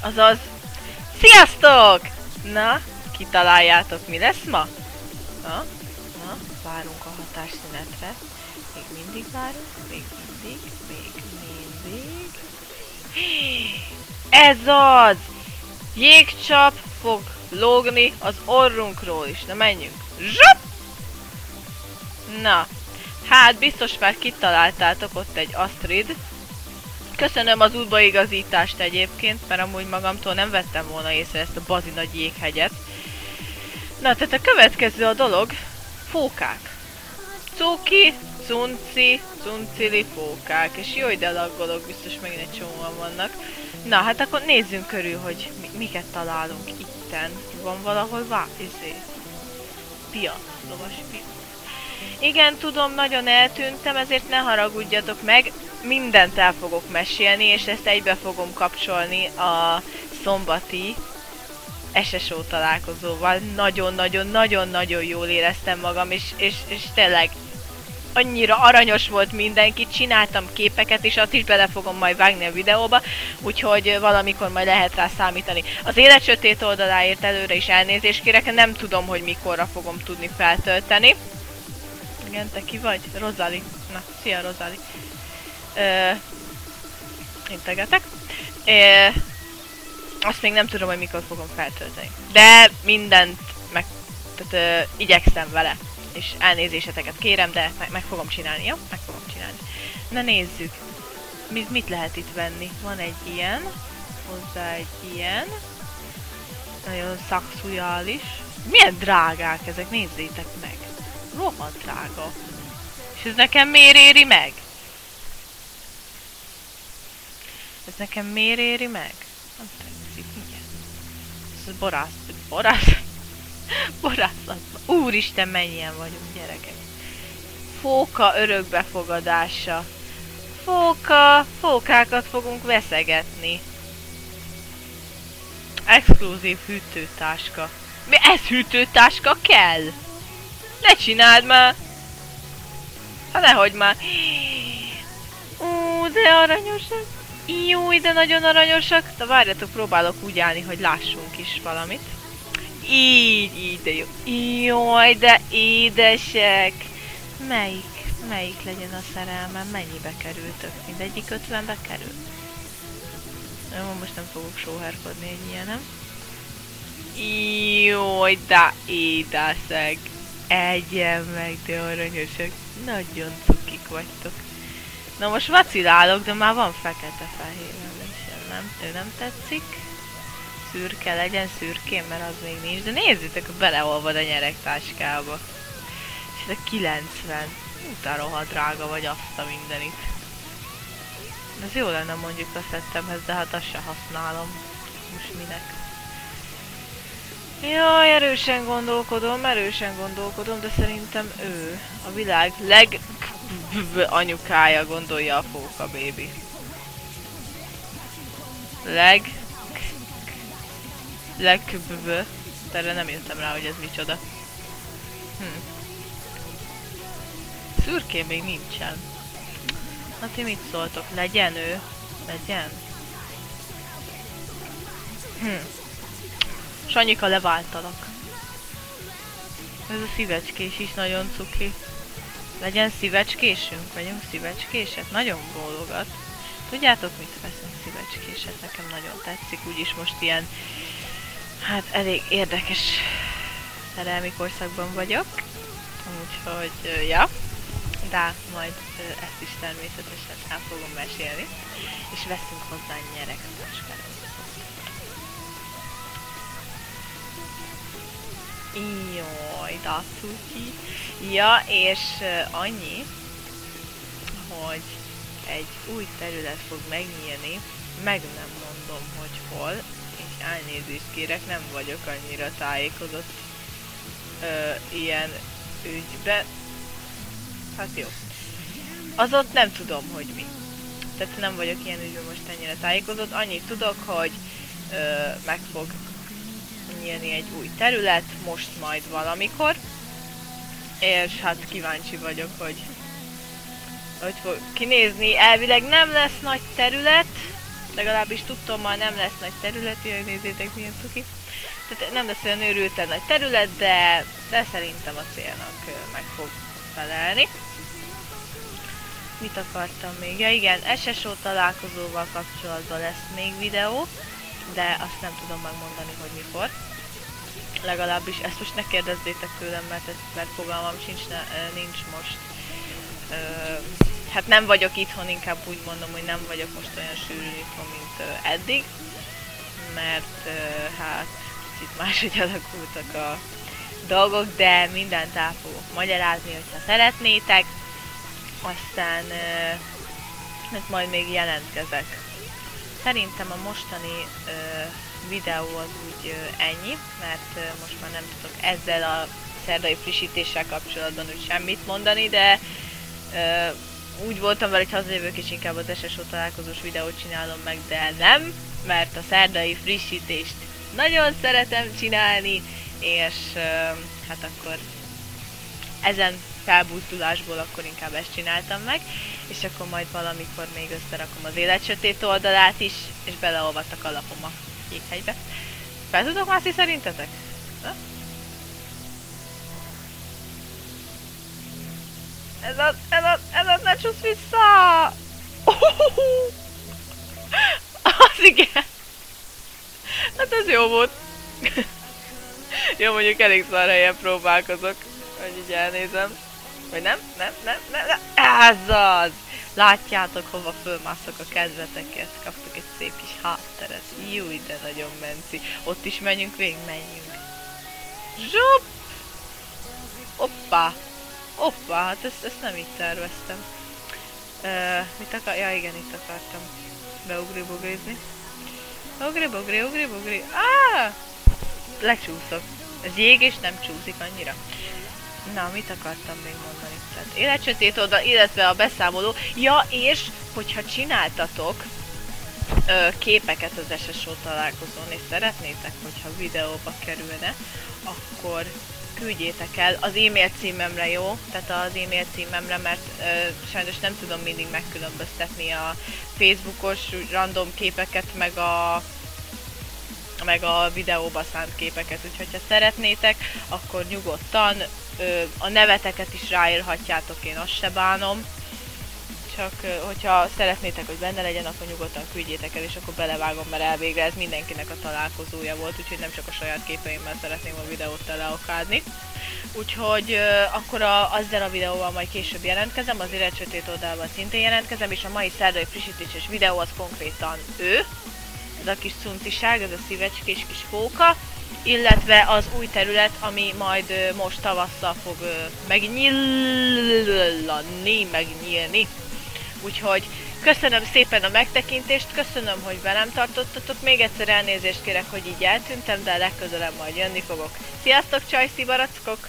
Azaz... Sziasztok! Na, kitaláljátok mi lesz ma? Na, na, várunk a hatásszünetre. Még mindig várunk, még mindig, még mindig. Ez az! Jégcsap fog lógni az orrunkról is. Na menjünk. Zsup! Na, hát biztos már kitaláltátok ott egy Astrid. Köszönöm az útbaigazítást egyébként, mert amúgy magamtól nem vettem volna észre ezt a bazi nagy jéghegyet. Na, tehát a következő a dolog. Fókák. Cuki, cunci, cuncili fókák. És jó, ide laggolok, biztos megint egy csomóan vannak. Na, hát akkor nézzünk körül, hogy mi- miket találunk itten. Van valahol vá... Izé. Piac, lovas piac. Igen, tudom, nagyon eltűntem, ezért ne haragudjatok meg. Mindent el fogok mesélni, és ezt egybe fogom kapcsolni a szombati SSO találkozóval. Nagyon-nagyon-nagyon-nagyon jól éreztem magam, és, és, és tényleg annyira aranyos volt mindenki, csináltam képeket, és azt is bele fogom majd vágni a videóba, úgyhogy valamikor majd lehet rá számítani. Az élet sötét oldaláért előre is elnézést kérek, nem tudom, hogy mikorra fogom tudni feltölteni. Igen, te ki vagy? Rozali. Na, szia Rozali. Ö, integetek. Ö, azt még nem tudom, hogy mikor fogom feltölteni. De mindent meg, tehát, ö, igyekszem vele. És elnézéseteket kérem, de meg, meg fogom csinálni, jó? Meg fogom csinálni. Na nézzük. Mit, mit lehet itt venni? Van egy ilyen. Hozzá egy ilyen. Nagyon szexuális. Milyen drágák ezek, nézzétek meg. Rohadt drága. És ez nekem miért éri meg? Ez nekem miért éri meg? Nem tetszik, igen. Ez borász, borász, borászatban. Úristen, mennyien vagyunk gyerekek. Fóka örökbefogadása. Fóka, fókákat fogunk veszegetni. Exkluzív hűtőtáska. Mi ez hűtőtáska kell? Ne csináld már! Hát nehogy már. Ú, de aranyosak. Jó, de nagyon aranyosak. De várjatok, próbálok úgy állni, hogy lássunk is valamit. Így, így, de jó. Jaj, de édesek. Melyik? Melyik legyen a szerelmem? Mennyibe kerültök? Mindegyik 50-be kerül? Jó, most nem fogok sóherkodni egy ilyenem. Jaj, de édesek. Egyen meg, de aranyosak. Nagyon cukik vagytok. Na most vacilálok, de már van fekete-fehér, sem, nem? Ő nem tetszik. Szürke legyen szürkén, mert az még nincs. De nézzétek, beleolvad a nyeregtáskába. És ez a 90. Utána rohadt drága vagy azt a mindenit. Ez jó lenne mondjuk a szettemhez, de hát azt se használom. Most minek? Jaj, erősen gondolkodom, erősen gondolkodom, de szerintem ő a világ leg anyukája gondolja a fóka bébi. Leg leg erre nem jöttem rá, hogy ez micsoda. Hm. Szürkén még nincsen. Na ti mit szóltok? Legyen ő? Legyen? Hm. Sanyika leváltalak. Ez a szívecskés is nagyon cuki. Legyen szívecskésünk? Vegyünk szívecskéset? Nagyon bólogat. Tudjátok mit veszünk szívecskéset? Nekem nagyon tetszik, úgyis most ilyen, hát elég érdekes szerelmi korszakban vagyok. Úgyhogy, ja. De majd ezt is természetesen el fogom mesélni. És veszünk hozzá nyeregtáskát. Jaj, de cuki. Ja, és annyi, hogy egy új terület fog megnyílni, meg nem mondom, hogy hol, és elnézést kérek, nem vagyok annyira tájékozott uh, ilyen ügybe. Hát jó. Az ott nem tudom, hogy mi. Tehát nem vagyok ilyen ügyben most ennyire tájékozott. Annyit tudok, hogy ö, meg fog nyílni egy új terület, most majd valamikor. És hát kíváncsi vagyok, hogy hogy fog kinézni. Elvileg nem lesz nagy terület, legalábbis tudtommal nem lesz nagy terület, jaj, nézzétek milyen cuki. Tehát nem lesz olyan őrülten nagy terület, de, de szerintem a célnak meg fog felelni. Mit akartam még? Ja igen, SSO találkozóval kapcsolatban lesz még videó, de azt nem tudom megmondani, hogy mikor. Legalábbis ezt most ne kérdezzétek tőlem, mert, ez, mert fogalmam sincs, ne, nincs most. Ö, hát nem vagyok itthon, inkább úgy mondom, hogy nem vagyok most olyan sűrűn itthon, mint eddig. Mert hát kicsit máshogy alakultak a dolgok, de mindent el fogok magyarázni, hogyha szeretnétek. Aztán hát majd még jelentkezek. Szerintem a mostani ö, videó az úgy ö, ennyi, mert ö, most már nem tudok ezzel a szerdai frissítéssel kapcsolatban úgy semmit mondani, de ö, úgy voltam vele, hogy hazajövök és inkább az SSO találkozós videót csinálom meg, de nem, mert a szerdai frissítést nagyon szeretem csinálni, és ö, hát akkor ezen felbúzdulásból akkor inkább ezt csináltam meg, és akkor majd valamikor még összerakom az élet sötét oldalát is, és beleolvattak a lapom a jéghegybe. Fel tudok mászni szerintetek? Ha? Ez az, ez az, ez az, ne csúsz vissza! Az igen! Hát ez jó volt. jó, mondjuk elég szar helyen próbálkozok, hogy így elnézem. Vagy nem? Nem? Nem? Nem? nem. Ez az! Látjátok, hova fölmászok a kedveteket. Kaptuk egy szép kis hátteret. Jó, de nagyon menci. Ott is menjünk végig, menjünk. Zsup! Hoppá! Hoppá, hát ezt, ezt nem így terveztem. Uh, mit akar? Ja igen, itt akartam beugri-bugrizni. Ugri-bugri, ugri-bugri. Ah! Lecsúszok. Ez jég és nem csúszik annyira. Na, mit akartam még mondani? Tehát életsötét oda, illetve a beszámoló. Ja, és hogyha csináltatok ö, képeket az SSO találkozón, és szeretnétek, hogyha videóba kerülne, akkor küldjétek el az e-mail címemre, jó? Tehát az e-mail címemre, mert ö, sajnos nem tudom mindig megkülönböztetni a Facebookos random képeket, meg a meg a videóba szánt képeket, úgyhogy ha szeretnétek, akkor nyugodtan a neveteket is ráírhatjátok, én azt se bánom. Csak hogyha szeretnétek, hogy benne legyen, akkor nyugodtan küldjétek el, és akkor belevágom, mert elvégre ez mindenkinek a találkozója volt, úgyhogy nem csak a saját képeimmel szeretném a videót teleokádni. Úgyhogy akkor a, azzal a videóval majd később jelentkezem, az Élet Sötét oldalban szintén jelentkezem, és a mai szerdai frissítéses videó az konkrétan ő, ez a kis cunciság, ez a szívecskés kis fóka, illetve az új terület, ami majd most tavasszal fog megnyillanni, megnyílni. Úgyhogy köszönöm szépen a megtekintést, köszönöm, hogy velem tartottatok, még egyszer elnézést kérek, hogy így eltűntem, de legközelebb majd jönni fogok. Sziasztok, csajszi barackok!